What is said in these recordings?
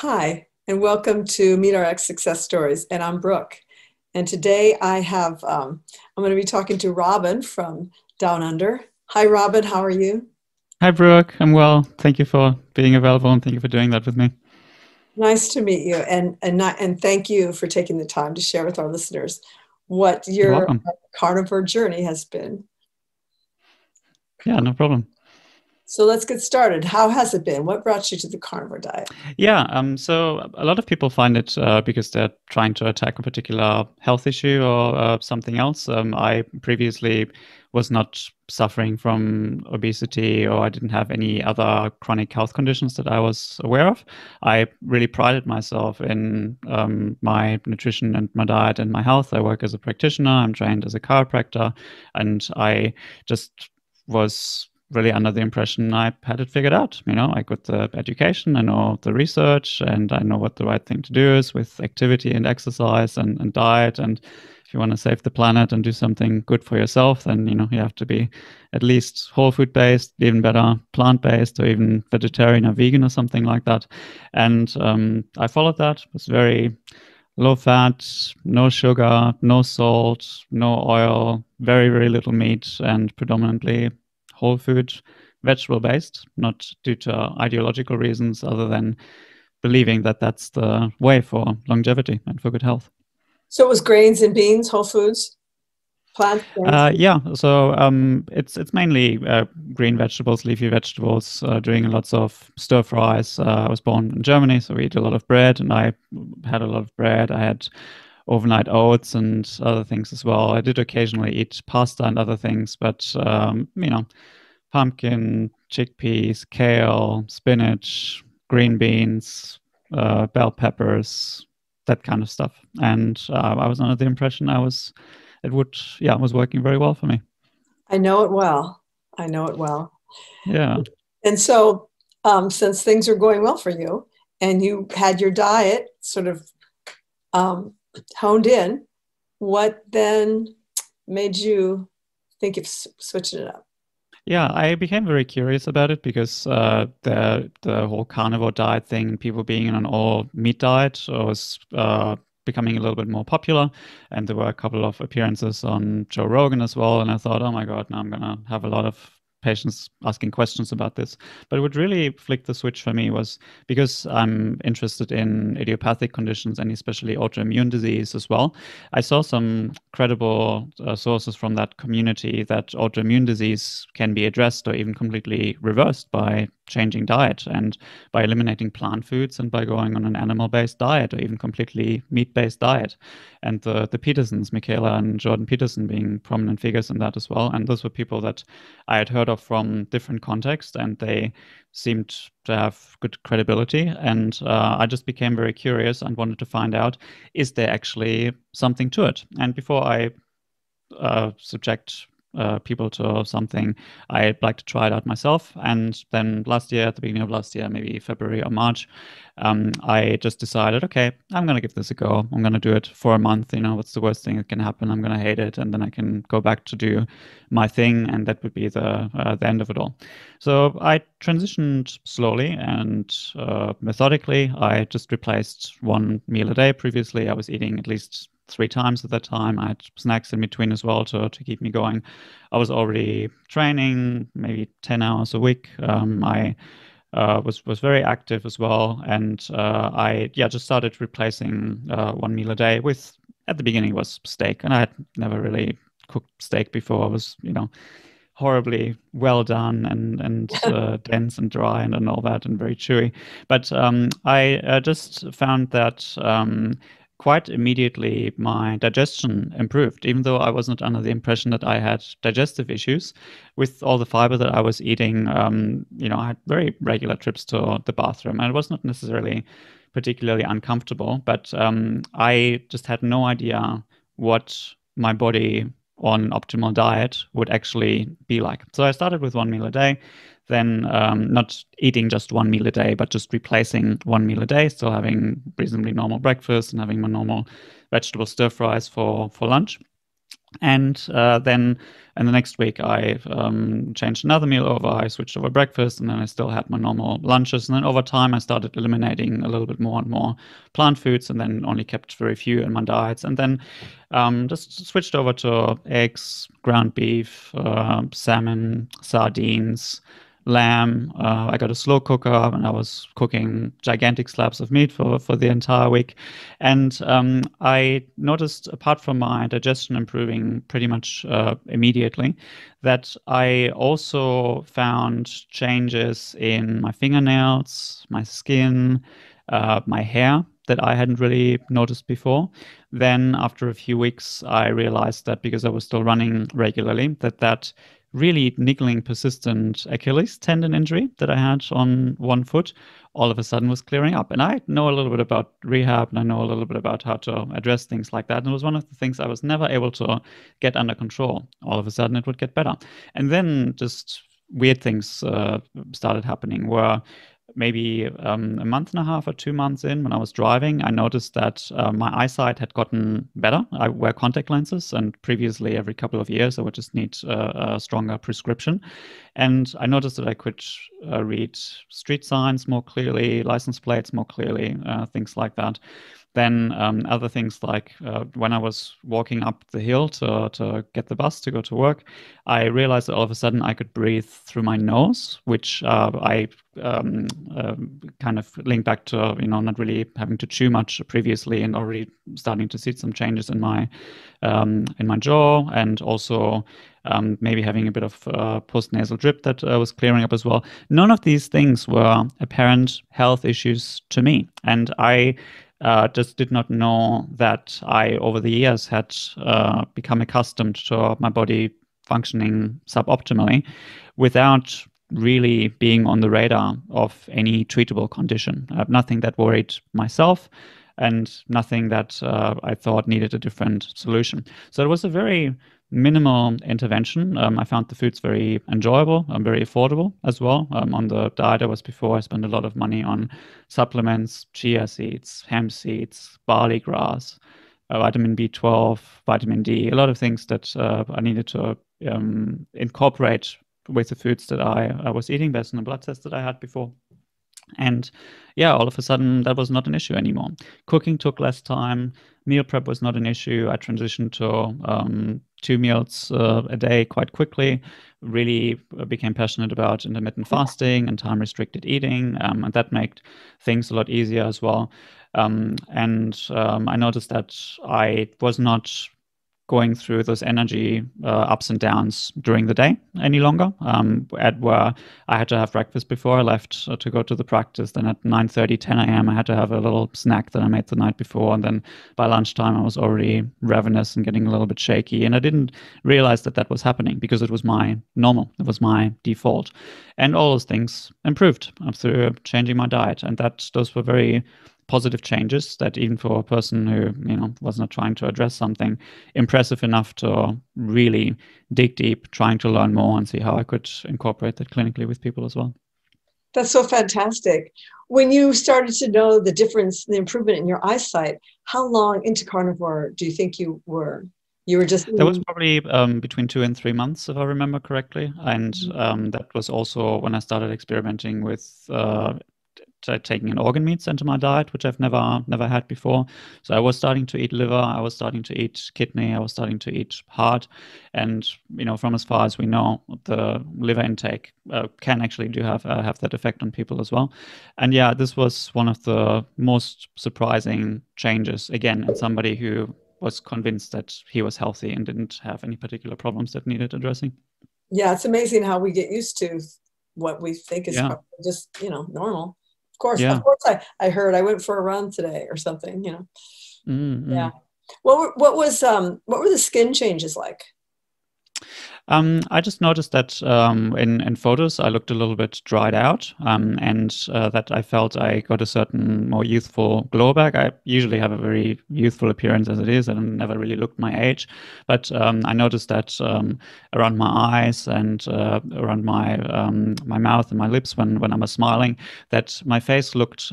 Hi, and welcome to MeatRx Success Stories. And I'm Brooke. And today I have, um, I'm going to be talking to Robin from Down Under. Hi, Robin. How are you? Hi, Brooke. I'm well. Thank you for being available and thank you for doing that with me. Nice to meet you. And, and, not, and thank you for taking the time to share with our listeners what your carnivore journey has been. Yeah, no problem. So let's get started. How has it been? What brought you to the carnivore diet? Yeah, um, so a lot of people find it uh, because they're trying to attack a particular health issue or uh, something else. Um, I previously was not suffering from obesity or I didn't have any other chronic health conditions that I was aware of. I really prided myself in um, my nutrition and my diet and my health. I work as a practitioner, I'm trained as a chiropractor, and I just was really under the impression I had it figured out. You know, I got the education, I know the research, and I know what the right thing to do is with activity and exercise and, and diet. And if you want to save the planet and do something good for yourself, then you know you have to be at least whole food based, even better plant based, or even vegetarian or vegan or something like that. And um, I followed that. It was very low fat, no sugar, no salt, no oil, very very little meat, and predominantly whole food, vegetable based, not due to ideological reasons other than believing that that's the way for longevity and for good health. So it was grains and beans, whole foods, plant. Uh, yeah, so um, it's it's mainly uh, green vegetables, leafy vegetables. Uh, doing lots of stir fries. Uh, I was born in Germany, so we eat a lot of bread, and I had a lot of bread. I had overnight oats and other things as well. I did occasionally eat pasta and other things, but um, you know, pumpkin, chickpeas, kale, spinach, green beans, uh, bell peppers, that kind of stuff. And uh, I was under the impression I was, it would, yeah, it was working very well for me. I know it well. I know it well. Yeah. And so, um, since things are going well for you, and you had your diet sort of um, honed in, what then made you think of switching it up? Yeah, I became very curious about it because uh, the the whole carnivore diet thing, people being on an all meat diet, was uh, becoming a little bit more popular. And there were a couple of appearances on Joe Rogan as well. And I thought, oh my god, now I'm gonna have a lot of patients asking questions about this. But what really flicked the switch for me was because I'm interested in idiopathic conditions and especially autoimmune disease as well. I saw some credible uh, sources from that community that autoimmune disease can be addressed or even completely reversed by changing diet and by eliminating plant foods and by going on an animal based diet or even completely meat based diet. And the, the Petersons, Mikhaila and Jordan Peterson, being prominent figures in that as well. And those were people that I had heard of from different contexts and they seemed to have good credibility. And uh, I just became very curious and wanted to find out is there actually something to it? And before I uh, subject uh, people to something, I'd like to try it out myself. And then last year, at the beginning of last year, maybe February or March, um, I just decided, okay, I'm going to give this a go. I'm going to do it for a month. You know, what's the worst thing that can happen? I'm going to hate it. And then I can go back to do my thing. And that would be the, uh, the end of it all. So I transitioned slowly and uh, methodically. I just replaced one meal a day. Previously, I was eating at least three times at that time. I had snacks in between as well to, to keep me going. I was already training maybe 10 hours a week. Um, I uh, was was very active as well, and uh, I yeah just started replacing uh, one meal a day with at the beginning was steak, and I had never really cooked steak before. I was you know horribly well done and and uh, dense and dry and, and all that and very chewy. But um, I uh, just found that um, quite immediately my digestion improved, even though I wasn't under the impression that I had digestive issues. With all the fiber that I was eating, um, you know, I had very regular trips to the bathroom, and it was not necessarily particularly uncomfortable, but um, I just had no idea what my body on optimal diet would actually be like. So I started with one meal a day then um, not eating just one meal a day, but just replacing one meal a day, still having reasonably normal breakfast and having my normal vegetable stir fries for, for lunch. And uh, then in the next week, I um, changed another meal over. I switched over breakfast, and then I still had my normal lunches. And then over time, I started eliminating a little bit more and more plant foods, and then only kept very few in my diets. And then um, just switched over to eggs, ground beef, uh, salmon, sardines, lamb. Uh, I got a slow cooker and I was cooking gigantic slabs of meat for, for the entire week. And um, I noticed, apart from my digestion improving pretty much uh, immediately, that I also found changes in my fingernails, my skin, uh, my hair that I hadn't really noticed before. Then after a few weeks, I realized that because I was still running regularly, that that really niggling, persistent Achilles tendon injury that I had on one foot all of a sudden was clearing up. And I know a little bit about rehab and I know a little bit about how to address things like that. And it was one of the things I was never able to get under control. All of a sudden it would get better. And then just weird things uh, started happening where maybe um, a month and a half or two months in, when I was driving, I noticed that uh, my eyesight had gotten better. I wear contact lenses, and previously, every couple of years, I would just need uh, a stronger prescription. And I noticed that I could uh, read street signs more clearly, license plates more clearly, uh, things like that. Then um, other things like uh, when I was walking up the hill to, to get the bus to go to work, I realized that all of a sudden I could breathe through my nose, which uh, I um, uh, kind of link back to you know not really having to chew much previously and already starting to see some changes in my um, in my jaw and also um, maybe having a bit of uh, post nasal drip that uh, was clearing up as well. None of these things were apparent health issues to me, and I uh, just did not know that I, over the years, had uh, become accustomed to my body functioning suboptimally without really being on the radar of any treatable condition. Uh, nothing that worried myself and nothing that uh, I thought needed a different solution. So it was a very minimal intervention. Um, I found the foods very enjoyable and very affordable as well. Um, on the diet I was before, I spent a lot of money on supplements, chia seeds, hemp seeds, barley grass, uh, vitamin B12, vitamin D, a lot of things that uh, I needed to um, incorporate with the foods that I, I was eating based on the blood test that I had before. And yeah, all of a sudden that was not an issue anymore. Cooking took less time. Meal prep was not an issue. I transitioned to um, two meals uh, a day quite quickly. Really uh, became passionate about intermittent fasting and time restricted eating, um, and that made things a lot easier as well. Um, and um, I noticed that I was not going through those energy uh, ups and downs during the day any longer. Um, at where I had to have breakfast before I left uh, to go to the practice. Then at 9:30, 10 a.m., I had to have a little snack that I made the night before, and then by lunchtime I was already ravenous and getting a little bit shaky. And I didn't realize that that was happening because it was my normal, it was my default, and all those things improved through changing my diet, and that those were very positive changes that even for a person who you know was not trying to address something impressive enough to really dig deep trying to learn more and see how i could incorporate that clinically with people as well. That's so fantastic. When you started to know the difference the improvement in your eyesight how long into carnivore do you think you were? You were just that was probably um, between two and three months if i remember correctly. And mm-hmm. um, that was also when i started experimenting with uh, taking an organ meats into my diet, which I've never never had before. So I was starting to eat liver, I was starting to eat kidney, I was starting to eat heart, and you know, from as far as we know, the liver intake uh, can actually do have uh, have that effect on people as well. And yeah, this was one of the most surprising changes. Again, in somebody who was convinced that he was healthy and didn't have any particular problems that needed addressing. Yeah, it's amazing how we get used to what we think is yeah. just you know normal. Of course, yeah. of course, I, I heard I went for a run today or something, you know. Mm-hmm. Yeah. What what was um what were the skin changes like? Um, I just noticed that um, in, in photos I looked a little bit dried out um, and uh, that I felt I got a certain more youthful glow back. I usually have a very youthful appearance as it is and never really looked my age. But um, I noticed that um, around my eyes and uh, around my um, my mouth and my lips when, when I was smiling, that my face looked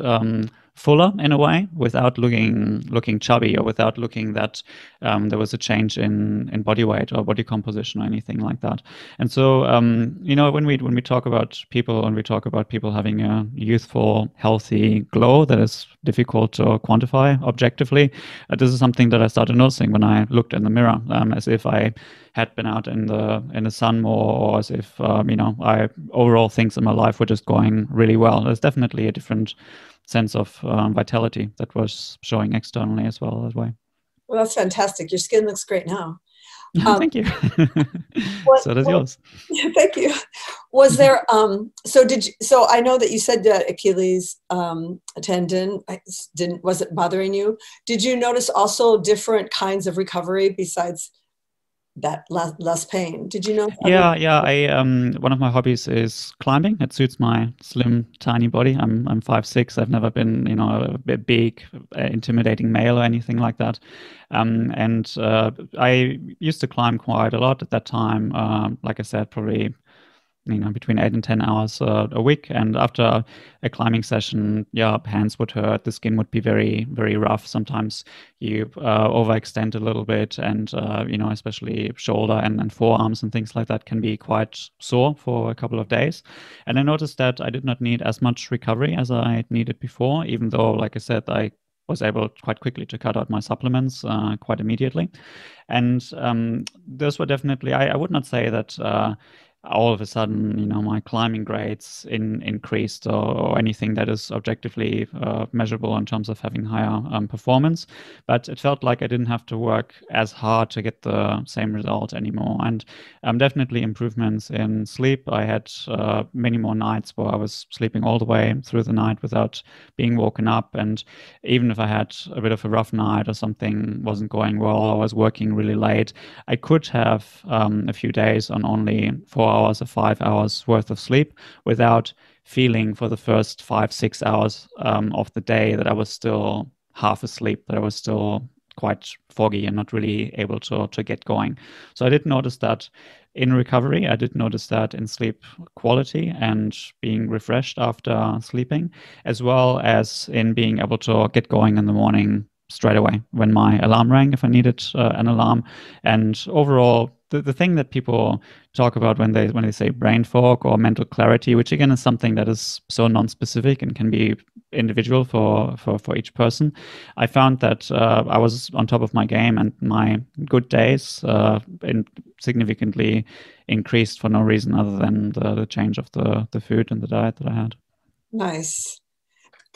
fuller in a way without looking looking chubby or without looking that um, there was a change in in body weight or body composition or anything like that. And so um, you know when we when we talk about people and we talk about people having a youthful, healthy glow that is difficult to quantify objectively, uh, this is something that I started noticing when I looked in the mirror, um, as if I had been out in the in the sun more, or as if um, you know I overall things in my life were just going really well. There's definitely a different sense of um, vitality that was showing externally as well as way. Well, that's fantastic. Your skin looks great now. Um, thank you. what, so does what, yours. Thank you. Was there um so did you so I know that you said that Achilles um tendon didn't wasn't bothering you. Did you notice also different kinds of recovery besides that less, less pain. Did you know? Yeah, yeah. I um one of my hobbies is climbing. It suits my slim, tiny body. I'm I'm five six. I've never been you know a big, uh, intimidating male or anything like that. Um, and uh, I used to climb quite a lot at that time. Um, like I said, probably you know between eight and ten hours uh, a week. And after a climbing session yeah hands would hurt the skin would be very very rough. Sometimes you uh, overextend a little bit and uh, you know especially shoulder and, and forearms and things like that can be quite sore for a couple of days. And i noticed that i did not need as much recovery as i needed before even though like i said i was able quite quickly to cut out my supplements uh, quite immediately. And um, those were definitely, I, I, would not say that uh, all of a sudden, you know, my climbing grades in, increased or, or anything that is objectively uh, measurable in terms of having higher um, performance. But it felt like I didn't have to work as hard to get the same result anymore. And um, definitely improvements in sleep. I had uh, many more nights where I was sleeping all the way through the night without being woken up. And even if I had a bit of a rough night or something wasn't going well, I was working really late, I could have um, a few days on only four hours or five hours worth of sleep without feeling for the first five, six hours um, of the day that I was still half asleep, that I was still quite foggy and not really able to, to get going. So I did notice that in recovery. I did notice that in sleep quality and being refreshed after sleeping, as well as in being able to get going in the morning straight away when my alarm rang if I needed uh, an alarm. And overall, the, the thing that people talk about when they when they say brain fog or mental clarity, which again is something that is so non-specific and can be individual for for, for each person. I found that uh, I was on top of my game and my good days uh, in significantly increased for no reason other than the, the change of the the food and the diet that I had. Nice.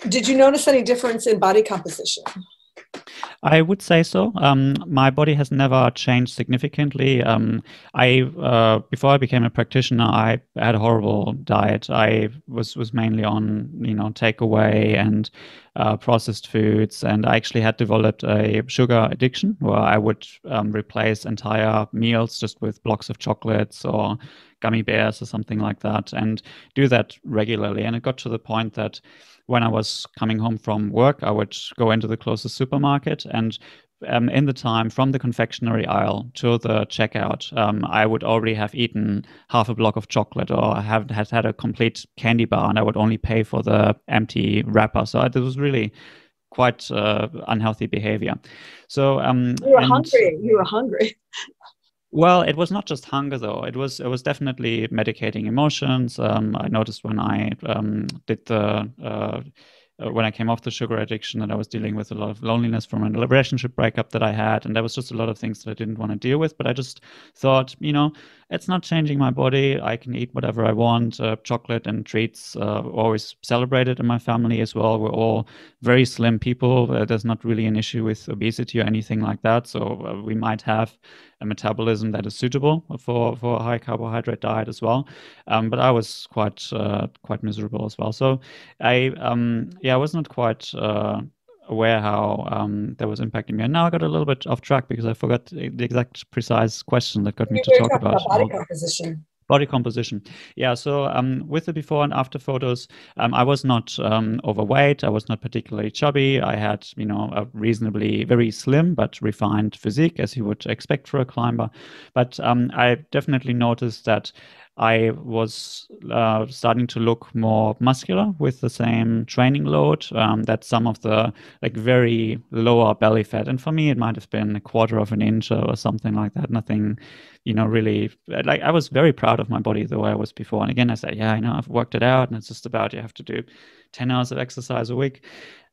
Did you notice any difference in body composition? I would say so. Um, my body has never changed significantly. Um, I uh, before I became a practitioner, I had a horrible diet. I was was mainly on you know takeaway and uh, processed foods, and I actually had developed a sugar addiction where I would um, replace entire meals just with blocks of chocolates or gummy bears or something like that, and do that regularly. And it got to the point that when I was coming home from work, I would go into the closest supermarket and um, in the time from the confectionery aisle to the checkout, um, I would already have eaten half a block of chocolate or have had had a complete candy bar, and I would only pay for the empty wrapper. So it was really quite uh, unhealthy behavior. So um, you were and, hungry. You were hungry. Well, it was not just hunger though. It was it was definitely medicating emotions. Um, I noticed when I um, did the uh, uh, when I came off the sugar addiction that I was dealing with a lot of loneliness from a relationship breakup that I had, and there was just a lot of things that I didn't want to deal with. But I just thought, you know, it's not changing my body. I can eat whatever I want. Uh, chocolate and treats uh, always celebrated in my family as well. We're all very slim people. Uh, there's not really an issue with obesity or anything like that. So uh, we might have a metabolism that is suitable for for a high carbohydrate diet as well. Um, but I was quite uh, quite miserable as well. So I um, yeah I was not quite uh, aware how um, that was impacting me. And now I got a little bit off track because I forgot the exact precise question that got me to talk about, about body composition. Body composition. Yeah. So um, with the before and after photos, um, I was not um, overweight. I was not particularly chubby. I had, you know, a reasonably very slim but refined physique, as you would expect for a climber. But um, I definitely noticed that I was uh, starting to look more muscular with the same training load. Um, that some of the like very lower belly fat, and for me it might have been a quarter of an inch or something like that. Nothing, you know, really. Like I was very proud of my body the way I was before. And again, I said, yeah, I know I've worked it out, and it's just about you have to do ten hours of exercise a week.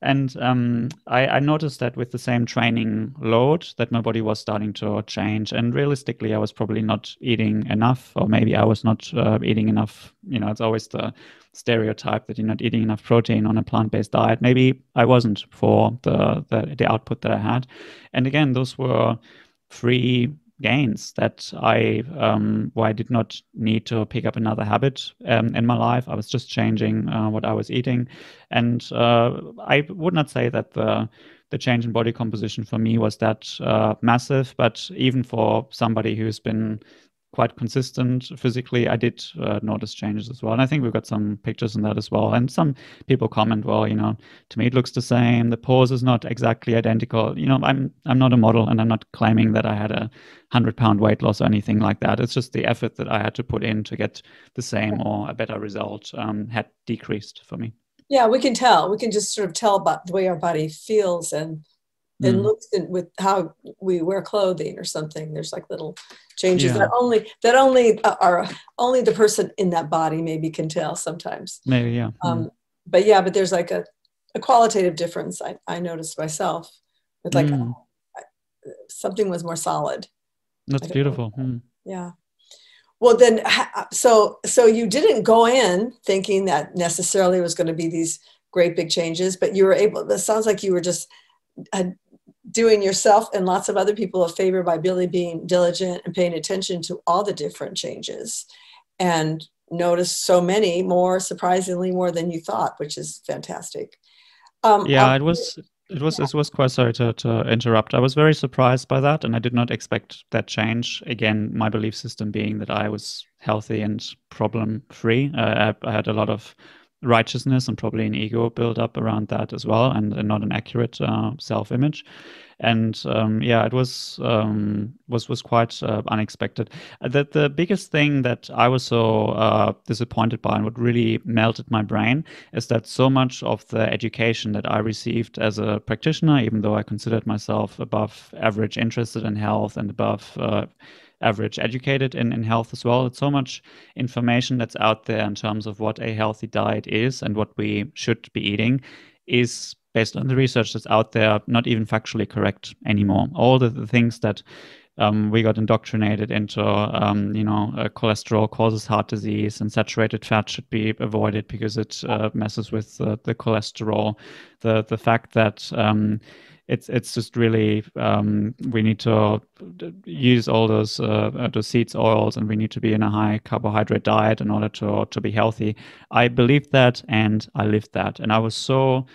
And um, I, I, noticed that with the same training load, that my body was starting to change. And realistically, I was probably not eating enough, or maybe I was not uh, eating enough. You know, it's always the stereotype that you're not eating enough protein on a plant-based diet. Maybe I wasn't for the, the, the output that I had. And again, those were free gains that I um, why I did not need to pick up another habit um, in my life. I was just changing uh, what I was eating, and uh, I would not say that the the change in body composition for me was that uh, massive. But even for somebody who's been quite consistent physically. I did uh, notice changes as well, and I think we've got some pictures on that as well. And some people comment, well, you know, to me it looks the same. The pose is not exactly identical. You know, I'm I'm not a model, and I'm not claiming that I had a hundred pound weight loss or anything like that. It's just the effort that I had to put in to get the same or a better result um, had decreased for me. Yeah, we can tell. We can just sort of tell about the way our body feels and and mm. looks in, with how we wear clothing or something. There's like little changes yeah. that only that only uh, are only the person in that body maybe can tell sometimes. Maybe yeah. Um, mm. But yeah, but there's like a, a qualitative difference. I, I noticed myself. It's like mm. something was more solid. That's beautiful. Mm. Yeah. Well, then, so so you didn't go in thinking that necessarily was going to be these great big changes, but you were able. It sounds like you were just uh, doing yourself and lots of other people a favor by really being diligent and paying attention to all the different changes. And notice so many more surprisingly more than you thought which is fantastic. Um, yeah it was it was yeah. it was quite sorry to, to interrupt. I was very surprised by that and i did not expect that change. Again my belief system being that i was healthy and problem free uh, I, I had a lot of righteousness and probably an ego build up around that as well, and, and not an accurate uh, self image. And um, yeah, it was um, was was quite uh, unexpected. Uh, the the biggest thing that I was so uh, disappointed by and what really melted my brain is that so much of the education that I received as a practitioner, even though I considered myself above average interested in health and above uh, average educated in, in health as well. It's so much information that's out there in terms of what a healthy diet is and what we should be eating is based on the research that's out there, not even factually correct anymore. All the, the things that um, we got indoctrinated into, um, you know, uh, cholesterol causes heart disease and saturated fat should be avoided because it uh, messes with uh, the cholesterol. The the fact that um, it's it's just really um, we need to use all those uh, uh, those seeds oils and we need to be in a high carbohydrate diet in order to to be healthy. I believed that and I lived that, and I was so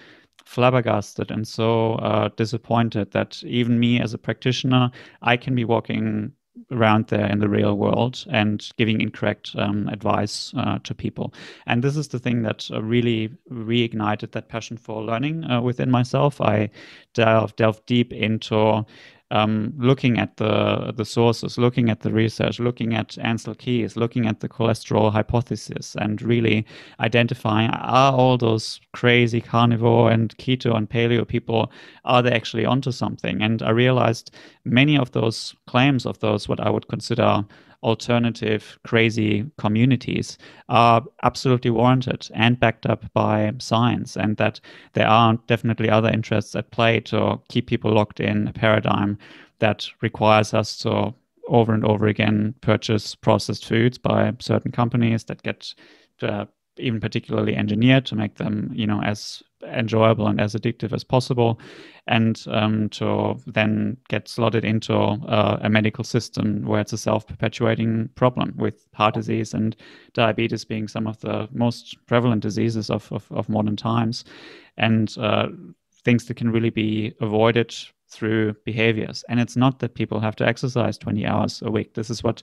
flabbergasted and so uh, disappointed that even me as a practitioner, I can be walking around there in the real world and giving incorrect um, advice uh, to people. And this is the thing that uh, really reignited that passion for learning uh, within myself. I delved, delved deep into um, looking at the the sources, looking at the research, looking at Ancel Keys, looking at the cholesterol hypothesis, and really identifying are all those crazy carnivore and keto and paleo people are they actually onto something? And I realized many of those claims of those what I would consider alternative crazy communities are absolutely warranted and backed up by science and that there are definitely other interests at play to keep people locked in a paradigm that requires us to over and over again purchase processed foods by certain companies that get uh, even particularly engineered to make them you know as enjoyable and as addictive as possible, and um, to then get slotted into uh, a medical system where it's a self-perpetuating problem with heart disease and diabetes being some of the most prevalent diseases of, of, of modern times, and uh, things that can really be avoided through behaviors. And it's not that people have to exercise 20 hours a week. This is what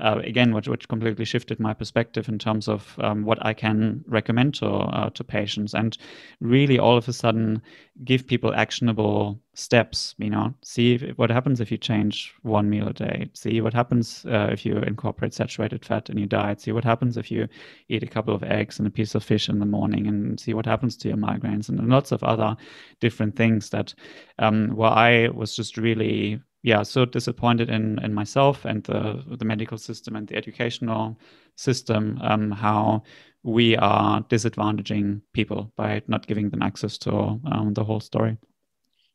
uh, again, which, which completely shifted my perspective in terms of um, what I can recommend to uh, to patients, and really all of a sudden give people actionable steps. You know, see if, what happens if you change one meal a day. See what happens uh, if you incorporate saturated fat in your diet. See what happens if you eat a couple of eggs and a piece of fish in the morning, and see what happens to your migraines and lots of other different things that um, where I was just really yeah so disappointed in in myself and the the medical system and the educational system um, how we are disadvantaging people by not giving them access to um, the whole story.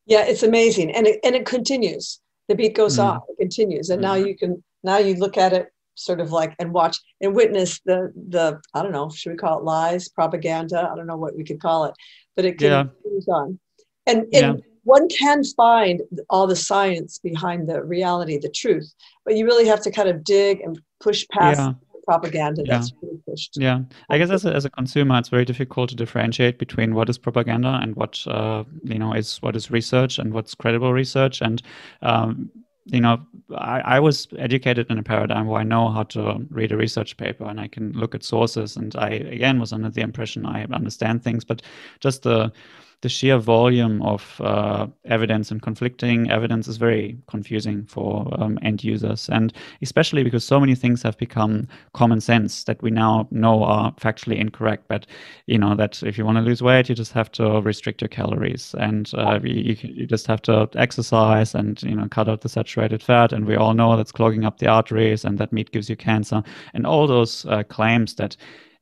Yeah it's amazing. And it, and it continues. The beat goes mm. on. It continues. And mm. now you can now you look at it sort of like and watch and witness the the i don't know should we call it lies propaganda? I don't know what we could call it. But it continues yeah. on. And, and yeah one can find all the science behind the reality, the truth, but you really have to kind of dig and push past yeah. propaganda yeah. that's really pushed. Yeah, I guess as a, as a consumer, it's very difficult to differentiate between what is propaganda and what uh, you know is what is research and what's credible research. And um, you know, I, I was educated in a paradigm where I know how to read a research paper and I can look at sources. And I again was under the impression I understand things, but just the the sheer volume of uh, evidence and conflicting evidence is very confusing for um, end users, and especially because so many things have become common sense that we now know are factually incorrect. But you know that if you want to lose weight, you just have to restrict your calories, and uh, you, you just have to exercise and you know cut out the saturated fat. And we all know that's clogging up the arteries, and that meat gives you cancer, and all those uh, claims that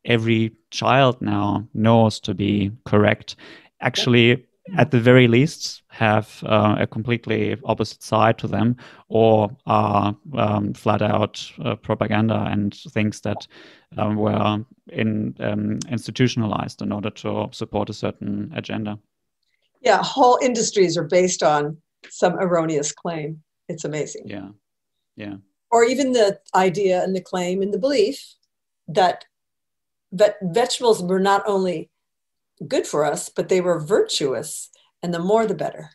every child now knows to be correct actually at the very least have uh, a completely opposite side to them or are um, flat out uh, propaganda and things that um, were in, um, institutionalized in order to support a certain agenda. Yeah, whole industries are based on some erroneous claim. It's amazing. Yeah, yeah. Or even the idea and the claim and the belief that that vegetables were not only good for us, but they were virtuous, and the more the better.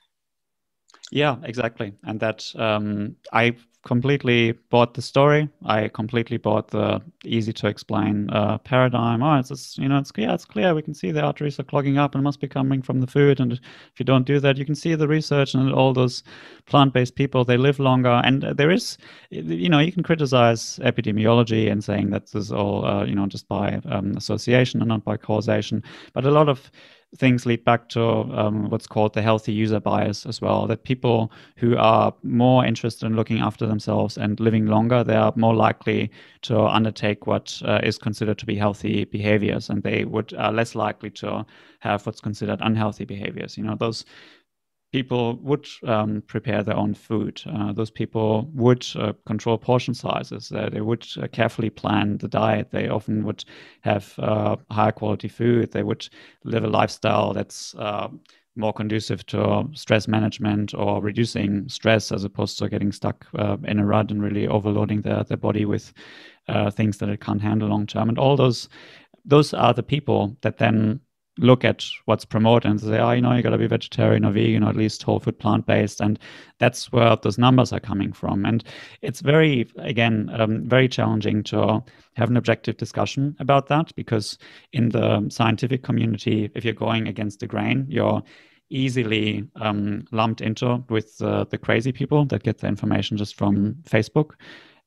Yeah, exactly. And that um, I completely bought the story. I completely bought the easy to explain uh, paradigm. Oh, it's just, you know, it's yeah, it's clear. We can see the arteries are clogging up and must be coming from the food. And if you don't do that, you can see the research and all those plant-based people they live longer. And there is, you know, you can criticize epidemiology and saying that this is all, uh, you know, just by um, association and not by causation. But a lot of things lead back to um, what's called the healthy user bias as well. That people who are more interested in looking after themselves and living longer, they are more likely to undertake what uh, is considered to be healthy behaviors, and they would are less likely to have what's considered unhealthy behaviors. You know, those people would um, prepare their own food. Uh, those people would uh, control portion sizes. Uh, they would uh, carefully plan the diet. They often would have uh, higher quality food. They would live a lifestyle that's uh, more conducive to stress management or reducing stress as opposed to getting stuck in a rut and really overloading their, their body with things that it can't handle long term. And all those those are the people that then look at what's promoted and say, oh, you know, you got to be vegetarian or vegan or at least whole food plant based. And that's where those numbers are coming from. And it's very, again, um, very challenging to have an objective discussion about that because in the scientific community, if you're going against the grain, you're easily um, lumped into with uh, the crazy people that get the information just from Facebook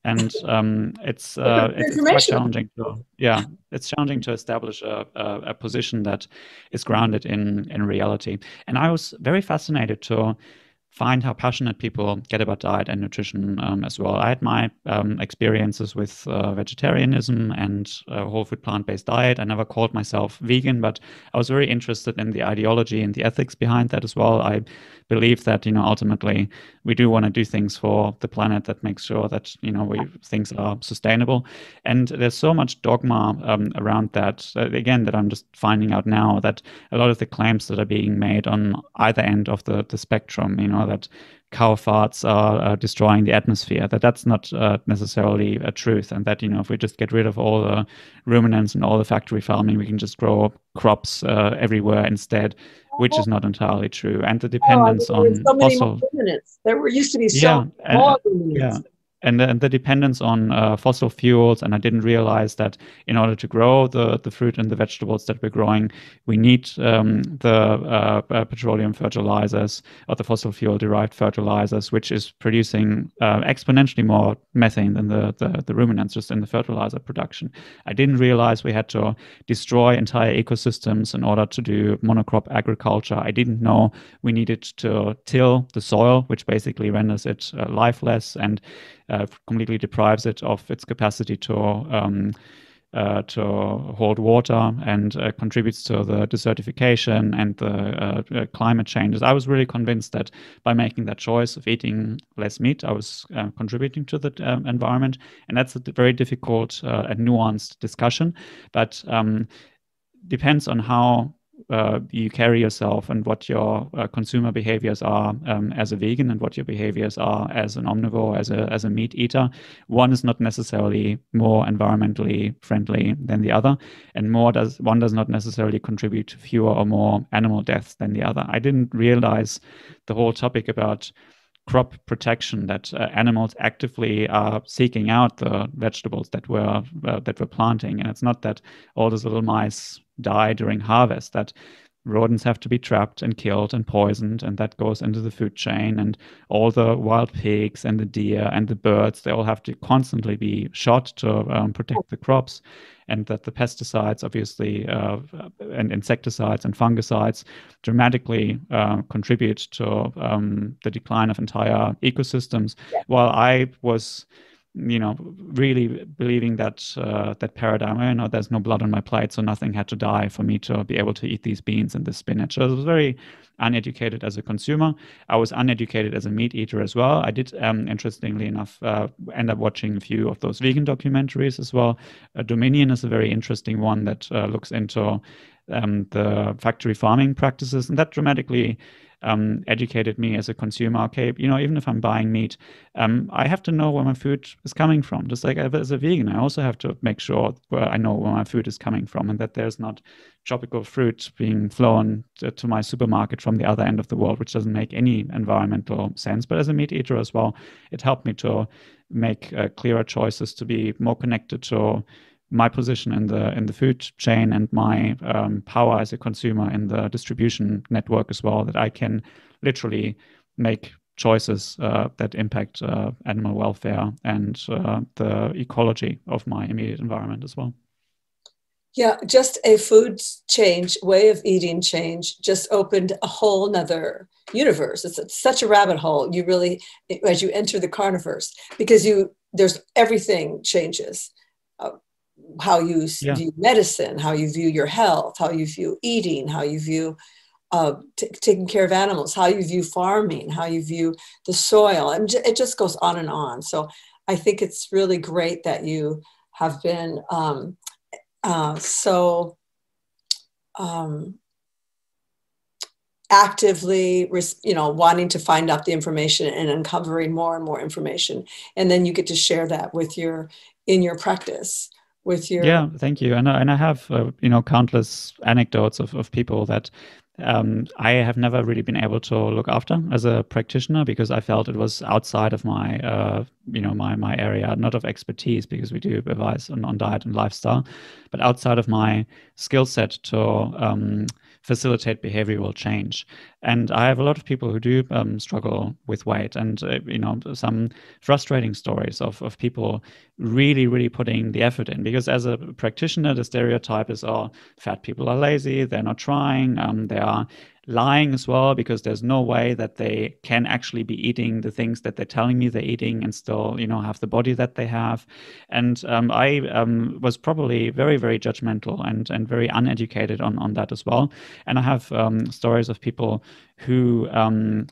and um, it's, uh, it's, it's quite challenging to yeah it's challenging to establish a, a, a, position that is grounded in in reality. And i was very fascinated to find how passionate people get about diet and nutrition um, as well. I had my um, experiences with uh, vegetarianism and uh, whole food plant based diet. I never called myself vegan, but I was very interested in the ideology and the ethics behind that as well. I believe that you know ultimately we do want to do things for the planet that makes sure that you know we things are sustainable. And there's so much dogma um, around that uh, again that I'm just finding out now that a lot of the claims that are being made on either end of the the spectrum, you know that cow farts are uh, destroying the atmosphere. That that's not uh, necessarily a truth, and that you know if we just get rid of all the ruminants and all the factory farming, we can just grow crops uh, everywhere instead, which is not entirely true. And the dependence oh, on so many fossil ruminants. There were used to be so yeah, more ruminants. Yeah. And the, and the dependence on uh, fossil fuels. And I didn't realize that in order to grow the, the fruit and the vegetables that we're growing, we need um, the uh, uh, petroleum fertilizers or the fossil fuel derived fertilizers, which is producing uh, exponentially more methane than the, the, the ruminants just in the fertilizer production. I didn't realize we had to destroy entire ecosystems in order to do monocrop agriculture. I didn't know we needed to till the soil, which basically renders it uh, lifeless and uh, completely deprives it of its capacity to um, uh, to hold water and uh, contributes to the desertification and the uh, uh climate changes. I was really convinced that by making that choice of eating less meat, I was contributing to the um, environment. And that's a very difficult and nuanced discussion, but um, depends on how uh, you carry yourself and what your uh, consumer behaviors are um, as a vegan and what your behaviors are as an omnivore, as a as a meat eater. One is not necessarily more environmentally friendly than the other, and more does one does not necessarily contribute to fewer or more animal deaths than the other. I didn't realize the whole topic about crop protection that uh, animals actively are seeking out the vegetables that we're uh, that we're planting and it's not that all those little mice die during harvest that rodents have to be trapped and killed and poisoned and that goes into the food chain and all the wild pigs and the deer and the birds they all have to constantly be shot to um, protect the crops and that the pesticides obviously uh, and insecticides and fungicides dramatically uh, contribute to um, the decline of entire ecosystems yeah. while i was you know, really believing that uh, that paradigm. You know, there's no blood on my plate, so nothing had to die for me to be able to eat these beans and this spinach. So I was very uneducated as a consumer. I was uneducated as a meat eater as well. I did, um, interestingly enough, uh, end up watching a few of those vegan documentaries as well. Uh, Dominion is a very interesting one that uh, looks into um, the factory farming practices, and that dramatically um, educated me as a consumer. Okay, you know, even if I'm buying meat, um, I have to know where my food is coming from. Just like as a vegan, I also have to make sure where I know where my food is coming from, and that there's not tropical fruit being flown to, to my supermarket from the other end of the world, which doesn't make any environmental sense. But as a meat eater as well, it helped me to make uh, clearer choices to be more connected to my position in the in the food chain and my um, power as a consumer in the distribution network as well that I can literally make choices uh, that impact uh, animal welfare and uh, the ecology of my immediate environment as well. Yeah, just a food change, way of eating change, just opened a whole nother universe. It's such a rabbit hole. You really, as you enter the carniverse, because you there's everything changes. How you yeah. view medicine, how you view your health, how you view eating, how you view uh, t- taking care of animals, how you view farming, how you view the soil, and it just goes on and on. So I think it's really great that you have been um, uh, so um, actively you know wanting to find out the information and uncovering more and more information and then you get to share that with your in your practice with your yeah thank you. And, and i have uh, you know countless anecdotes of, of people that um, I have never really been able to look after as a practitioner because I felt it was outside of my, uh, you know, my my area, not of expertise because we do advise on, on diet and lifestyle, but outside of my skill set to um, facilitate behavioral change. And I have a lot of people who do um, struggle with weight, and uh, you know some frustrating stories of of people really really putting the effort in. Because as a practitioner, the stereotype is, oh, fat people are lazy, they're not trying, um, they are lying as well because there's no way that they can actually be eating the things that they're telling me they're eating and still you know have the body that they have. And um, i um, was probably very very judgmental and and very uneducated on on that as well. And i have um, stories of people who um,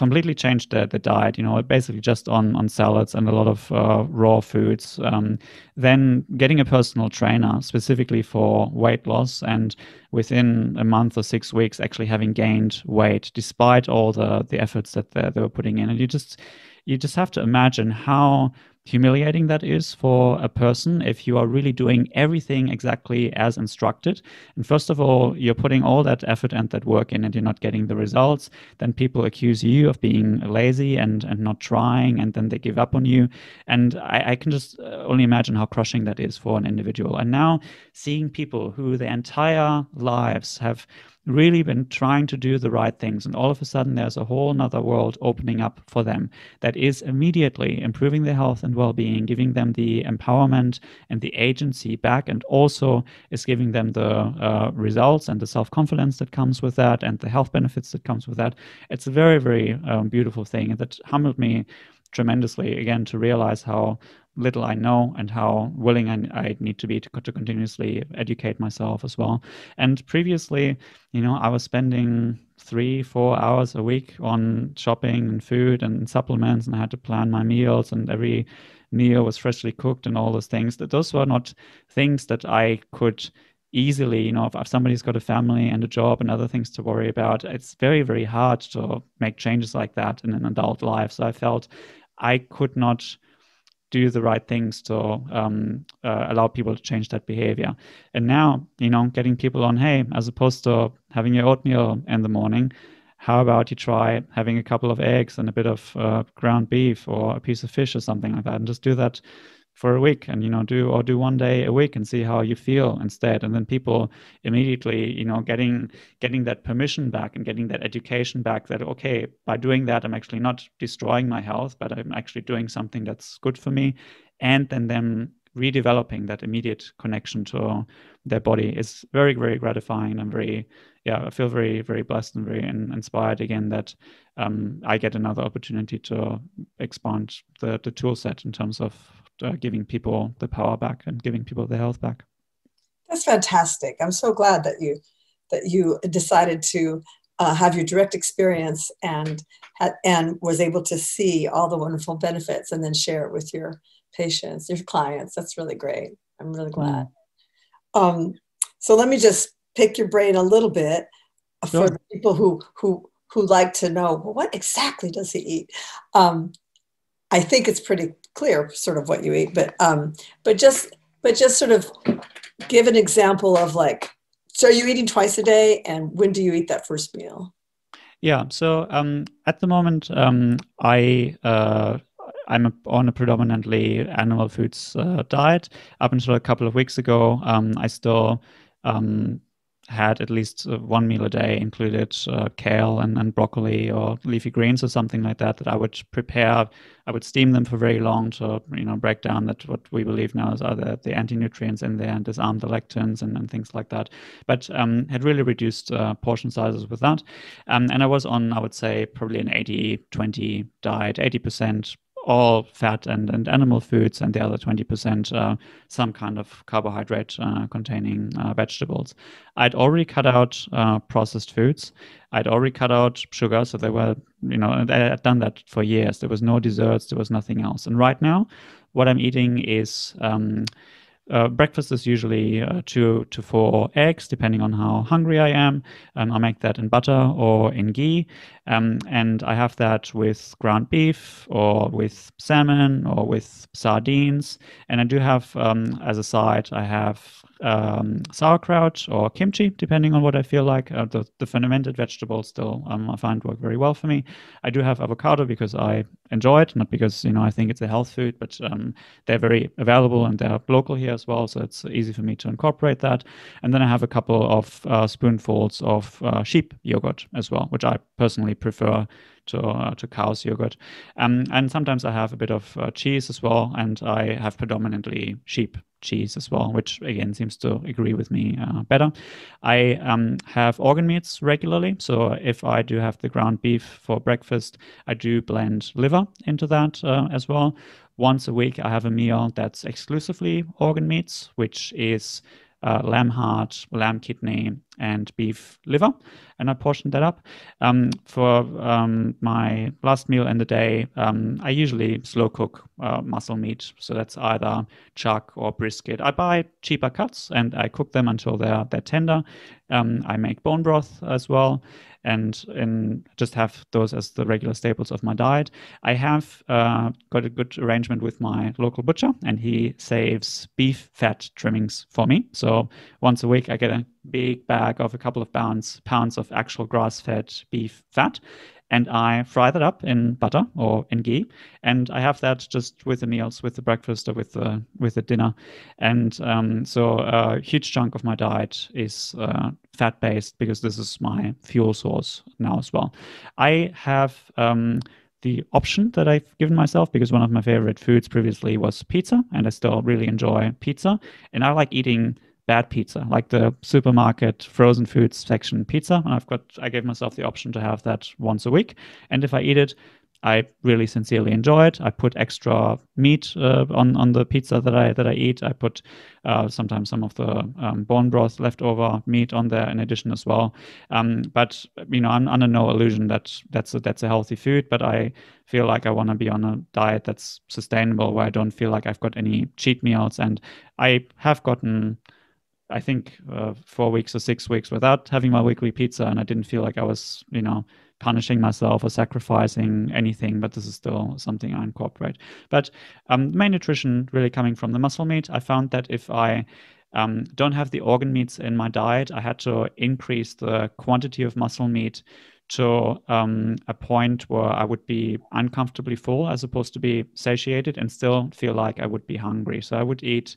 completely changed the, the diet, you know, basically just on, on salads and a lot of uh, raw foods. Um, then getting a personal trainer specifically for weight loss and within a month or six weeks actually having gained weight despite all the, the efforts that they, they were putting in. And you just, you just have to imagine how humiliating that is for a person if you are really doing everything exactly as instructed. And first of all, you're putting all that effort and that work in and you're not getting the results. Then people accuse you of being lazy and, and not trying, and then they give up on you. And I, I can just uh, only imagine how crushing that is for an individual. And now seeing people who their entire lives have really been trying to do the right things. And all of a sudden, there's a whole nother world opening up for them that is immediately improving their health and well being, giving them the empowerment and the agency back, and also is giving them the uh, results and the self confidence that comes with that and the health benefits that comes with that. It's a very, very um, beautiful thing And that humbled me tremendously again to realize how little I know and how willing I, I, need to be to, to continuously educate myself as well. And previously, you know, I was spending three, four hours a week on shopping and food and supplements, and I had to plan my meals, and every meal was freshly cooked and all those things. That those were not things that I could easily you know if, if somebody's got a family and a job and other things to worry about it's very very hard to make changes like that in an adult life so i felt i could not do the right things to um, uh, allow people to change that behavior. And now, you know, getting people on, hey, as opposed to having your oatmeal in the morning, how about you try having a couple of eggs and a bit of uh, ground beef or a piece of fish or something like that, and just do that for a week and you know do or do one day a week and see how you feel instead. And then people immediately you know getting getting that permission back and getting that education back that okay by doing that i'm actually not destroying my health but i'm actually doing something that's good for me. And then them redeveloping that immediate connection to their body is very very gratifying i'm very yeah i feel very very blessed and very inspired again that um, i get another opportunity to expand the the tool set in terms of uh, giving people the power back and giving people the health back. That's fantastic. I'm so glad that you that you decided to uh, have your direct experience and had, and was able to see all the wonderful benefits and then share it with your patients, your clients. That's really great. I'm really glad. Um, so let me just pick your brain a little bit for the people who who who like to know well, what exactly does he eat. Um, I think it's pretty clear sort of what you eat, but um, but just but just sort of give an example of like, so are you eating twice a day, and when do you eat that first meal? Yeah, so um, at the moment, um, I uh, I'm on a predominantly animal foods uh, diet. Up until a couple of weeks ago, um, I still um, had at least uh, one meal a day included uh, kale and, and broccoli or leafy greens or something like that that I would prepare. I would steam them for very long to you know break down that what we believe now is are the, the anti-nutrients in there and disarm the lectins and, and things like that. But um, had really reduced uh, portion sizes with that. Um, and I was on, I would say, probably an 80-20 diet, 80% all fat and, and animal foods, and the other 20% uh, some kind of carbohydrate uh, containing uh, vegetables. I'd already cut out uh, processed foods. I'd already cut out sugar, so they were, you know, I had done that for years. There was no desserts, there was nothing else. And right now, what I'm eating is um, uh, breakfast is usually uh, two to four eggs, depending on how hungry I am. Um, I make that in butter or in ghee. Um, and I have that with ground beef or with salmon or with sardines. And I do have, um, as a side, I have um, sauerkraut or kimchi, depending on what I feel like. Uh, the, the, fermented vegetables still um, I find work very well for me. I do have avocado because I enjoy it, not because you know I think it's a health food, but um, they're very available and they're local here as well, so it's easy for me to incorporate that. And then I have a couple of uh, spoonfuls of uh, sheep yogurt as well, which I personally prefer to uh, to cow's yogurt. Um, and sometimes I have a bit of uh, cheese as well, and I have predominantly sheep cheese as well, which again seems to agree with me uh, better. I um, have organ meats regularly, so if I do have the ground beef for breakfast, I do blend liver into that uh, as well. Once a week, I have a meal that's exclusively organ meats, which is uh, lamb heart, lamb kidney, and beef liver, and I portioned that up. Um, for um, my last meal in the day, um, I usually slow cook uh, muscle meat, so that's either chuck or brisket. I buy cheaper cuts and I cook them until they're they're tender. Um, I make bone broth as well, and and just have those as the regular staples of my diet. I have uh, got a good arrangement with my local butcher, and he saves beef fat trimmings for me. So once a week, I get a big bag of a couple of pounds pounds of actual grass-fed beef fat, and I fry that up in butter or in ghee, and I have that just with the meals, with the breakfast or with the with the dinner, and um, so a huge chunk of my diet is uh, fat based because this is my fuel source now as well. I have um, the option that I've given myself because one of my favorite foods previously was pizza, and I still really enjoy pizza, and I like eating bad pizza, like the supermarket frozen foods section pizza. And I've got, I gave myself the option to have that once a week. And if I eat it, I really sincerely enjoy it. I put extra meat uh, on on the pizza that I that I eat. I put uh, sometimes some of the um, bone broth leftover meat on there in addition as well. Um, but you know, I'm under no illusion that that's a, that's a healthy food. But I feel like I want to be on a diet that's sustainable, where I don't feel like I've got any cheat meals, and I have gotten I think uh, four weeks or six weeks without having my weekly pizza, and I didn't feel like I was, you know, punishing myself or sacrificing anything. But this is still something I incorporate. But um, main nutrition really coming from the muscle meat. I found that if I um, don't have the organ meats in my diet, I had to increase the quantity of muscle meat to um, a point where I would be uncomfortably full as opposed to be satiated and still feel like I would be hungry. So I would eat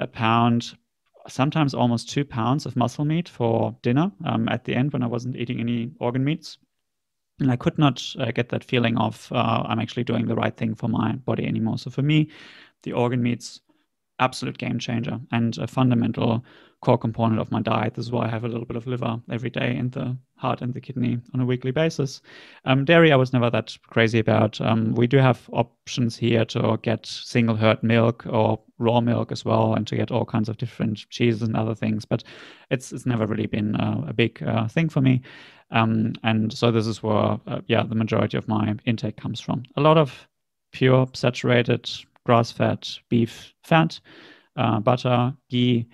a pound sometimes almost two pounds of muscle meat for dinner um, at the end when I wasn't eating any organ meats. And I could not uh, get that feeling of uh, I'm actually doing the right thing for my body anymore. So for me, the organ meats, absolute game changer and a fundamental core component of my diet. This is why I have a little bit of liver every day in the heart and the kidney on a weekly basis. Um, dairy, I was never that crazy about. Um, we do have options here to get single herd milk or raw milk as well, and to get all kinds of different cheeses and other things. But it's it's never really been uh, a big uh, thing for me. Um, and so this is where, uh, yeah, the majority of my intake comes from. A lot of pure saturated grass-fed beef fat, uh, butter, ghee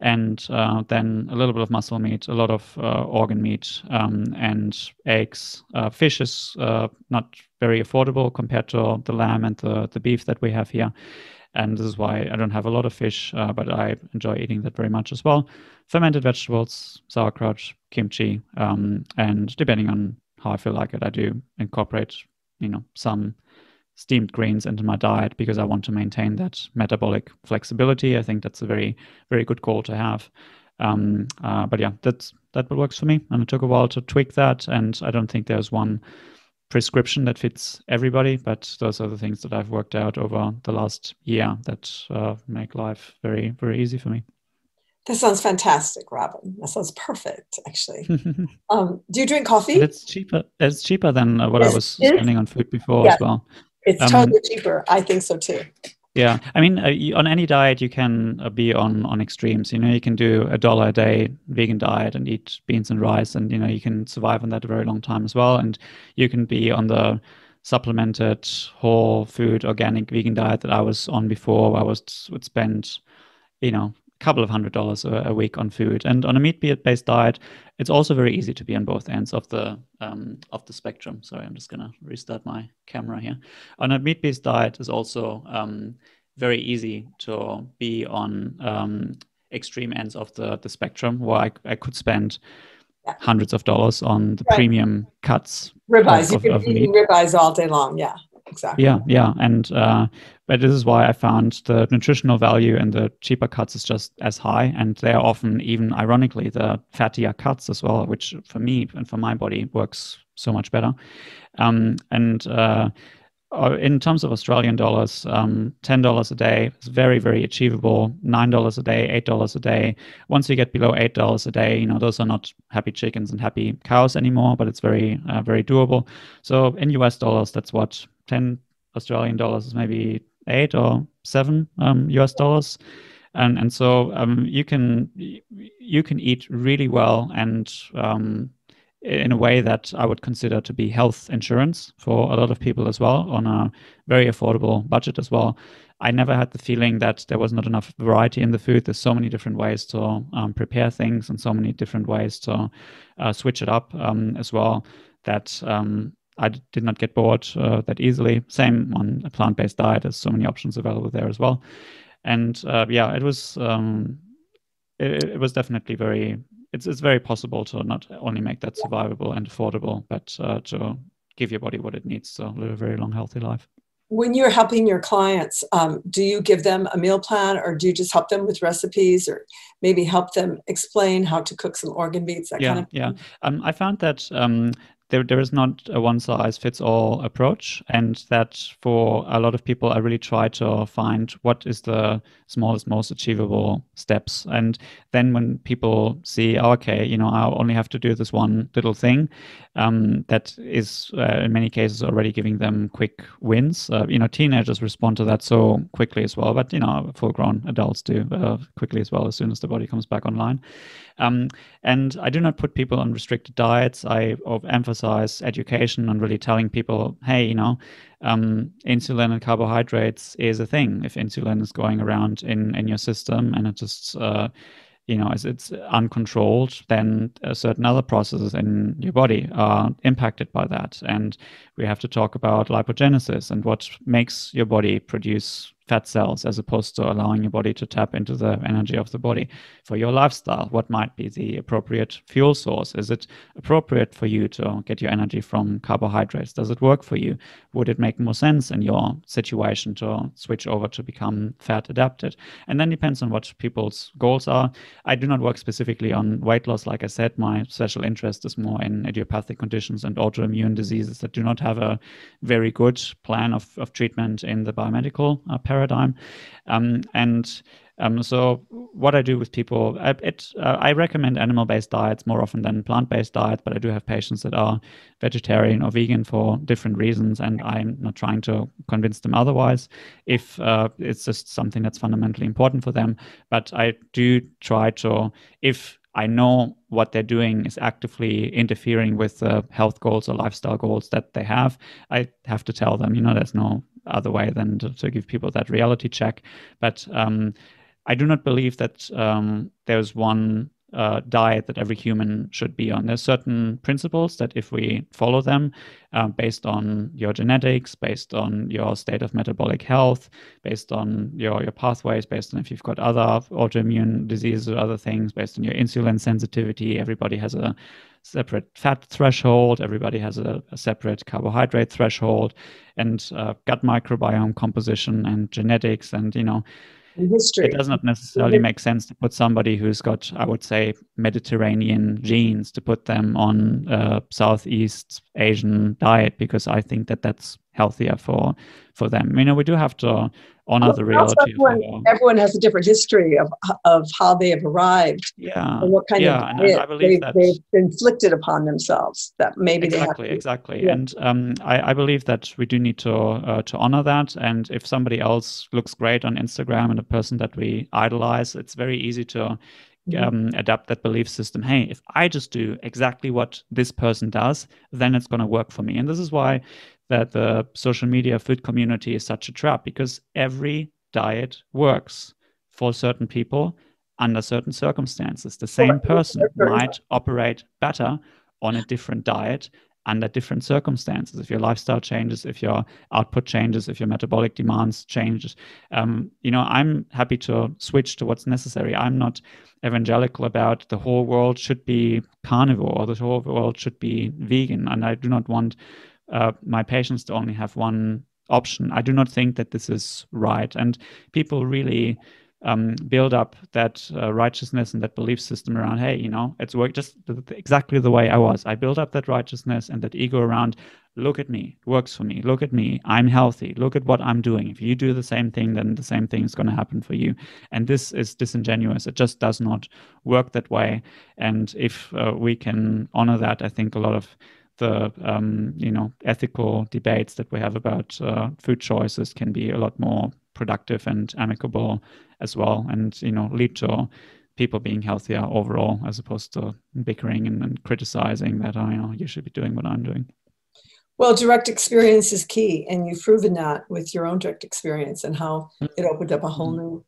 and uh, then a little bit of muscle meat, a lot of uh, organ meat, um, and eggs. Uh, fish is uh, not very affordable compared to the lamb and the, the beef that we have here. And this is why I don't have a lot of fish, uh, but I enjoy eating that very much as well. Fermented vegetables, sauerkraut, kimchi, um, and depending on how I feel like it, I do incorporate, you know, some steamed greens into my diet because I want to maintain that metabolic flexibility. I think that's a very, very good goal to have. Um, uh, but yeah, that's that works for me. And it took a while to tweak that. And I don't think there's one prescription that fits everybody, but those are the things that I've worked out over the last year that uh, make life very, very easy for me. That sounds fantastic, Robin. That sounds perfect, actually. um, do you drink coffee? it's cheaper. It's cheaper than uh, what I was spending on food before yeah. as well. It's um, totally cheaper. I think so too. Yeah, I mean, uh, you, on any diet, you can uh, be on on extremes. You know, you can do a dollar a day vegan diet and eat beans and rice, and you know, you can survive on that a very long time as well. And you can be on the supplemented whole food organic vegan diet that I was on before. I was would spend, you know, couple of hundred dollars a, a, week on food. And on a meat-based diet, it's also very easy to be on both ends of the um, of the spectrum. Sorry, I'm just gonna restart my camera here. On a meat-based diet is also um, very easy to be on um, extreme ends of the the spectrum, where I, I could spend hundreds of dollars on the right. premium cuts. Ribeyes, of, you can eat ribeyes all day long. Yeah exactly. Yeah, yeah, and uh, but this is why I found the nutritional value in the cheaper cuts is just as high, and they're often even ironically the fattier cuts as well, which for me and for my body works so much better. Um, and uh, uh in terms of Australian dollars, um, ten dollars a day is very, very achievable. Nine dollars a day, eight dollars a day. Once you get below eight dollars a day, you know those are not happy chickens and happy cows anymore, but it's very, uh, very doable. So in US dollars, that's what 10 Australian dollars is maybe eight or seven um, US dollars. And, and so um, you can you can eat really well and um, in a way that I would consider to be health insurance for a lot of people as well on a very affordable budget as well. I never had the feeling that there was not enough variety in the food. There's so many different ways to um, prepare things and so many different ways to uh, switch it up um, as well that um, I did not get bored uh, that easily. Same on a plant based diet, there's so many options available there as well. And uh, yeah, it was. Um, it, it was definitely very it's it's very possible to not only make that survivable and affordable, but uh, to give your body what it needs to live a very long, healthy life. When you're helping your clients, um, do you give them a meal plan, or do you just help them with recipes, or maybe help them explain how to cook some organ meats? That yeah, kind of yeah. Um, I found that um, there, there is not a one size fits all approach and that for a lot of people i really try to find what is the smallest most achievable steps. And then when people see oh, okay you know i only have to do this one little thing um, that is uh, in many cases already giving them quick wins. Uh, you know teenagers respond to that so quickly as well but you know full grown adults do uh, quickly as well as soon as the body comes back online. Um, and I do not put people on restricted diets. I emphasize education and really telling people, hey, you know, um, insulin and carbohydrates is a thing. If insulin is going around in in your system and it just uh, you know, as it's uncontrolled, then certain other processes in your body are impacted by that. And we have to talk about lipogenesis and what makes your body produce fat cells as opposed to allowing your body to tap into the energy of the body for your lifestyle. What might be the appropriate fuel source? Is it appropriate for you to get your energy from carbohydrates? Does it work for you? Would it make more sense in your situation to switch over to become fat adapted? And then depends on what people's goals are. I do not work specifically on weight loss. Like i said my special interest is more in idiopathic conditions and autoimmune diseases that do not have a very good plan of, of treatment in the biomedical uh, paradigm. Um, and um, so what I do with people, I, it, uh, I recommend animal-based diets more often than plant-based diets, but I do have patients that are vegetarian or vegan for different reasons, and I'm not trying to convince them otherwise. If uh, it's just something that's fundamentally important for them, but I do try to, if I know what they're doing is actively interfering with the health goals or lifestyle goals that they have, I have to tell them, you know, there's no other way than to, to give people that reality check. But um, I do not believe that um, there's one uh, diet that every human should be on. There's certain principles that if we follow them, uh, based on your genetics, based on your state of metabolic health, based on your your pathways, based on if you've got other autoimmune diseases or other things, based on your insulin sensitivity. Everybody has a separate fat threshold. Everybody has a, a separate carbohydrate threshold, and uh, gut microbiome composition and genetics, and you know history. It does not necessarily make sense to put somebody who's got, I would say, Mediterranean genes to put them on a Southeast Asian diet because I think that that's healthier for for them. You know, we do have to honor well, the reality. Everyone, everyone, has a different history of of how they have arrived. Yeah. And what kind yeah, of diet they, they've inflicted upon themselves that maybe exactly, they have exactly. Yeah. And um, I, I believe that we do need to uh, to honor that. And if somebody else looks great on Instagram and a person that we idolize, it's very easy to mm-hmm. um, adapt that belief system. Hey, if I just do exactly what this person does, then it's going to work for me. And this is why that the social media food community is such a trap because every diet works for certain people under certain circumstances. The same person might operate better on a different diet under different circumstances. If your lifestyle changes, if your output changes, if your metabolic demands changes, um, you know, I'm happy to switch to what's necessary. I'm not evangelical about the whole world should be carnivore or the whole world should be vegan, and I do not want uh, my patients to only have one option. I do not think that this is right. And people really um, build up that uh, righteousness and that belief system around, hey, you know, it's worked just exactly the way I was. I built up that righteousness and that ego around, look at me, it works for me. Look at me, I'm healthy. Look at what I'm doing. If you do the same thing, then the same thing is going to happen for you. And this is disingenuous. It just does not work that way. And if uh, we can honor that, I think a lot of the um, you know ethical debates that we have about uh, food choices can be a lot more productive and amicable as well, and you know lead to people being healthier overall, as opposed to bickering and, and criticizing that I, oh, you know, you should be doing what I'm doing. Well, direct experience is key, and you've proven that with your own direct experience and how it opened up a whole mm-hmm. new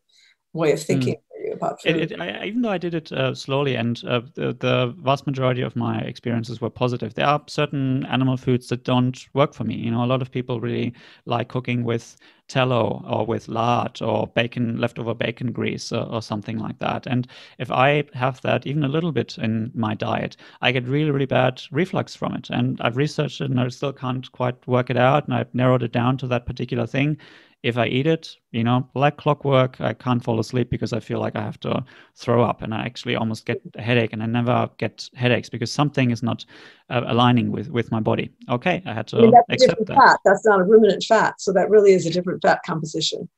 way of thinking mm. You about food. It, it, I, even though I did it uh, slowly, and uh, the, the, vast majority of my experiences were positive, there are certain animal foods that don't work for me. You know, a lot of people really like cooking with tallow or with lard or bacon, leftover bacon grease or, or, something like that. And if I have that even a little bit in my diet, I get really, really bad reflux from it. And I've researched it and I still can't quite work it out. And I've narrowed it down to that particular thing if I eat it, you know, like clockwork, I can't fall asleep because I feel like I have to throw up and I actually almost get a headache and I never get headaches because something is not uh, aligning with, with my body. Okay, I had to I mean, that's accept that. Fat. That's not a ruminant fat. So that really is a different fat composition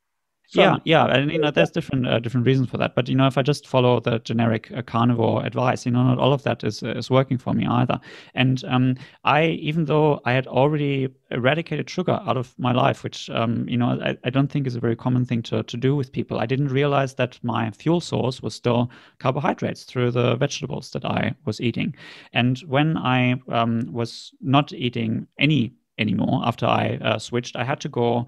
yeah yeah and you know there's different uh, different reasons for that. But you know if i just follow the generic uh, carnivore advice you know not all of that is is working for me either. And um, i even though i had already eradicated sugar out of my life which um, you know I, I don't think is a very common thing to, to do with people i didn't realize that my fuel source was still carbohydrates through the vegetables that i was eating. And when i um, was not eating any anymore after i uh, switched i had to go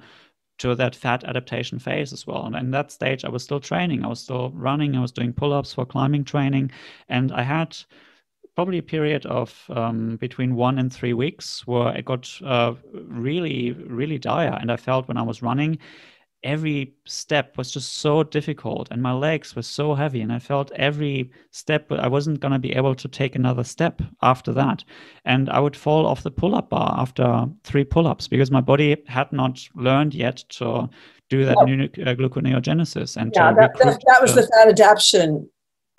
to that fat adaptation phase as well. And in that stage, I was still training. I was still running. I was doing pull ups for climbing training. And I had probably a period of um, between one and three weeks where it got uh, really, really dire. And I felt when I was running, every step was just so difficult and my legs were so heavy and i felt every step i wasn't going to be able to take another step after that and i would fall off the pull-up bar after three pull-ups because my body had not learned yet to do that yeah. Uh, gluconeogenesis and yeah, that, that, that, was the fat adaptation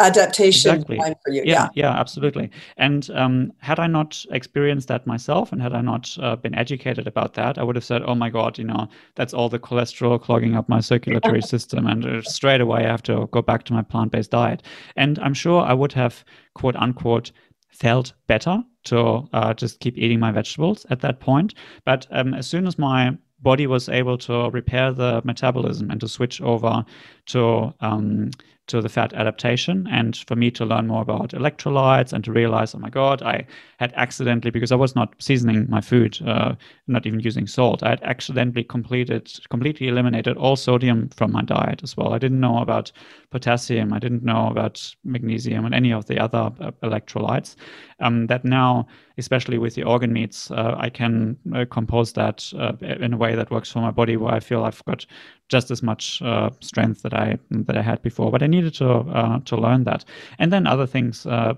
adaptation exactly. for you. Yeah, yeah, yeah, absolutely. And um, had I not experienced that myself, and had I not uh, been educated about that, I would have said, "Oh my God, you know, that's all the cholesterol clogging up my circulatory system," and uh, straight away I have to go back to my plant-based diet. And I'm sure I would have, quote unquote, felt better to uh, just keep eating my vegetables at that point. But um, as soon as my body was able to repair the metabolism and to switch over to um, to the fat adaptation and for me to learn more about electrolytes and to realize oh my god i had accidentally because i was not seasoning my food uh, not even using salt i had accidentally completed completely eliminated all sodium from my diet as well. I didn't know about potassium. I didn't know about magnesium and any of the other uh, electrolytes. Um, that now especially with the organ meats uh, i can uh, compose that uh, in a way that works for my body where i feel i've got just as much uh, strength that I that I had before. But I needed to uh, to learn that, and then other things, uh,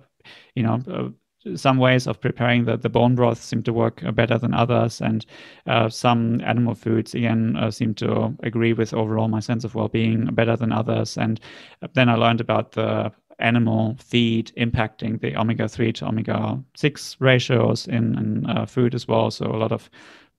you know. Uh, some ways of preparing the, the bone broth seem to work better than others, and uh, some animal foods again uh, seem to agree with overall my sense of well-being better than others. And then I learned about the animal feed impacting the omega 3 to omega 6 ratios in, in uh, food as well. So, a lot of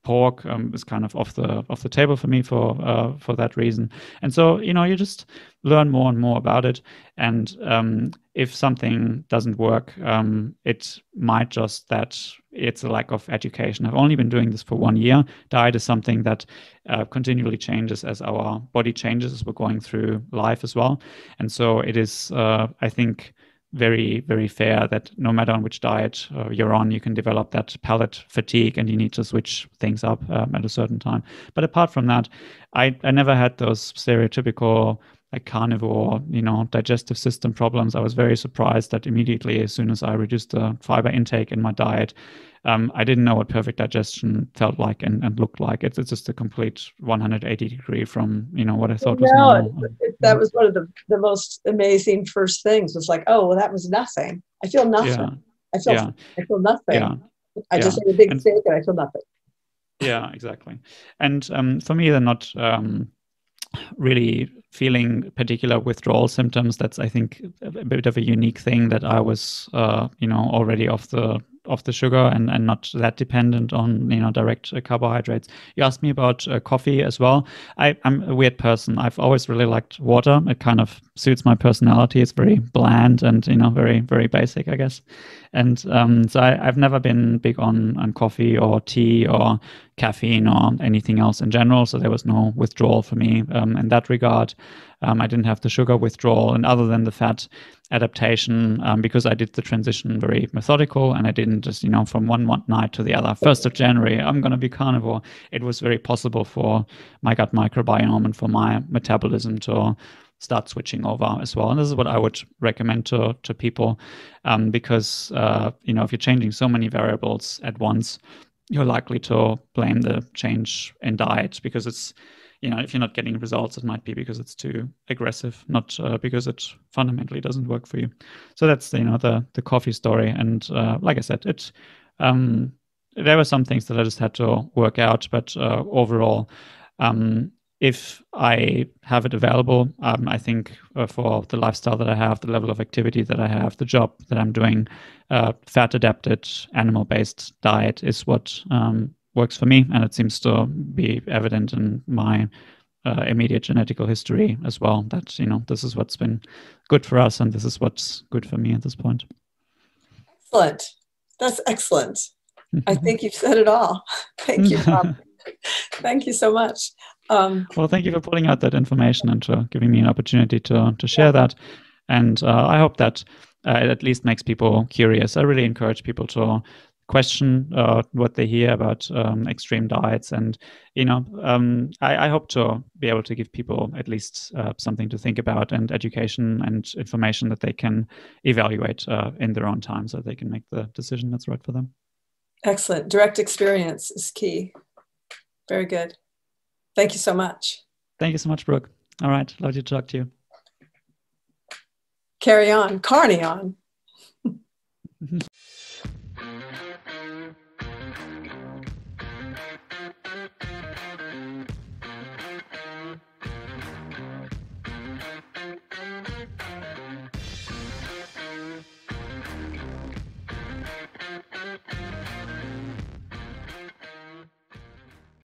pork um, is kind of off the off the table for me for uh, for that reason. And so you know you just learn more and more about it. And um, if something doesn't work, um, it might just that it's a lack of education. I've only been doing this for one year. Diet is something that uh, continually changes as our body changes as we're going through life as well. And so it is, uh, I think very very fair that no matter on which diet uh, you're on you can develop that palate fatigue and you need to switch things up um, at a certain time. But apart from that i i never had those stereotypical like carnivore you know digestive system problems i was very surprised that immediately as soon as i reduced the fiber intake in my diet um, I didn't know what perfect digestion felt like and, and looked like. It's, it's just a complete 180 degree from you know what I thought was no, normal. that was one of the, the most amazing first things. Was like, oh, well, that was nothing. I feel nothing. Yeah. I feel yeah. I feel nothing. Yeah. I just ate a big and, steak and I feel nothing. Yeah, exactly. And um, for me, they're not um, really feeling particular withdrawal symptoms. That's I think a bit of a unique thing that I was, uh, you know, already off the of the sugar and, and not that dependent on you know direct uh, carbohydrates. You asked me about uh, coffee as well. I, I'm a weird person. I've always really liked water. It kind of suits my personality. It's very bland and you know very very basic, I guess. And um, so I, have never been big on on coffee or tea or caffeine or anything else in general. So there was no withdrawal for me um, in that regard. Um, I didn't have the sugar withdrawal, and other than the fat adaptation, um, because I did the transition very methodical, and I didn't just you know from one, night to the other. First of January, I'm going to be carnivore. It was very possible for my gut microbiome and for my metabolism to start switching over as well. And this is what I would recommend to to people, um, because uh, you know if you're changing so many variables at once, you're likely to blame the change in diet because it's you know if you're not getting results, it might be because it's too aggressive, not uh, because it fundamentally doesn't work for you. So that's you know the the coffee story. And uh, like I said, it. Um, there were some things that I just had to work out, but uh, overall, um, if I have it available, um, I think uh, for the lifestyle that I have, the level of activity that I have, the job that I'm doing, uh, fat adapted, animal based diet is what um, works for me. And it seems to be evident in my uh, immediate genetical history as well that, you know, this is what's been good for us and this is what's good for me at this point. Excellent. That's excellent. I think you've said it all. Thank you, Thank you so much. Um, well, thank you for pulling out that information and for giving me an opportunity to to share that. And uh, I hope that uh, it at least makes people curious. I really encourage people to question uh, what they hear about um, extreme diets, and you know, um, I, I, hope to be able to give people at least uh, something to think about and education and information that they can evaluate uh, in their own time, so they can make the decision that's right for them. Excellent. Direct experience is key. Very good. Thank you so much. Thank you so much, Brooke. All right. Love to talk to you. Carry on. Carney on.